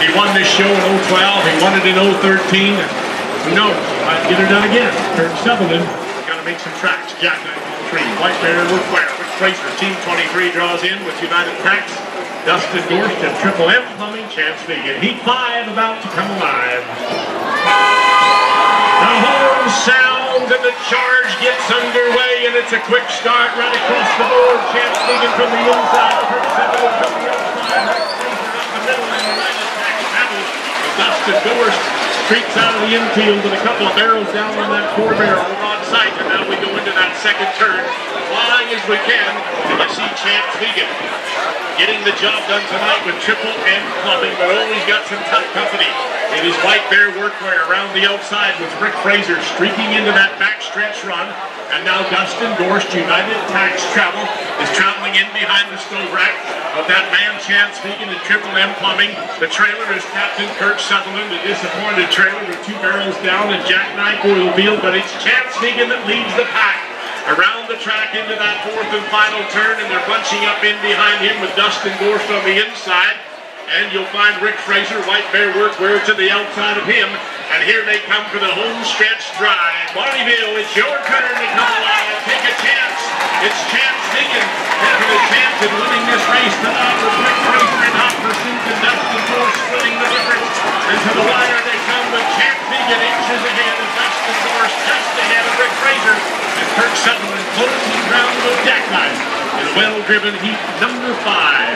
He won this show in 012. He won it in 013. Who knows? Might get her done again. Kirk Sutherland. Got to make some tracks. Jack 913. White Bear, Workwear. Rick Fraser. Team 23 draws in with United Tracks. Dustin Gorst and Triple M Plumbing. Chanse Vigen. Heat 5 about to come alive. The horn sounds and the charge gets underway and it's a quick start right across the board. Chanse Vigen from the inside. Kirk Sutherland from the outside. Fraser up the middle and United Tracks battle. Dustin Gorst streaks out of the infield with a couple of barrels down on that four barrel on sight. And now we go into that second turn, flying as we can. And you see Chanse Vigen getting the job done tonight with Triple M Plumbing, but oh, always got some tough company. It is White Bear Workwear around the outside with Rick Fraser streaking into that backstretch run. And now Dustin Gorst, United Tax Travel, is traveling in behind the stove rack of that man Chanse Vigen and Triple M Plumbing. The trailer is Captain Kirk Sutherland, the disappointed trailer with two barrels down and Jacknife oil field, but it's Chanse Vigen that leads the pack around the track into that fourth and final turn, and they're bunching up in behind him with Dustin Gorst on the inside. And you'll find Rick Fraser, White Bear Workwear to the outside of him. And here they come for the home stretch drive. Bonnyville, it's your turn to come alive. Take a chance. It's Chanse Vigen having a chance in winning this race tonight with Rick Fraser in hot pursuit and Dustin Gorst splitting the difference. And to the wire they come with Chanse Vigen inches ahead and Dustin Gorst just ahead of Rick Fraser. And Kirk Sutherland closing ground with jackknife in a well-driven heat number five.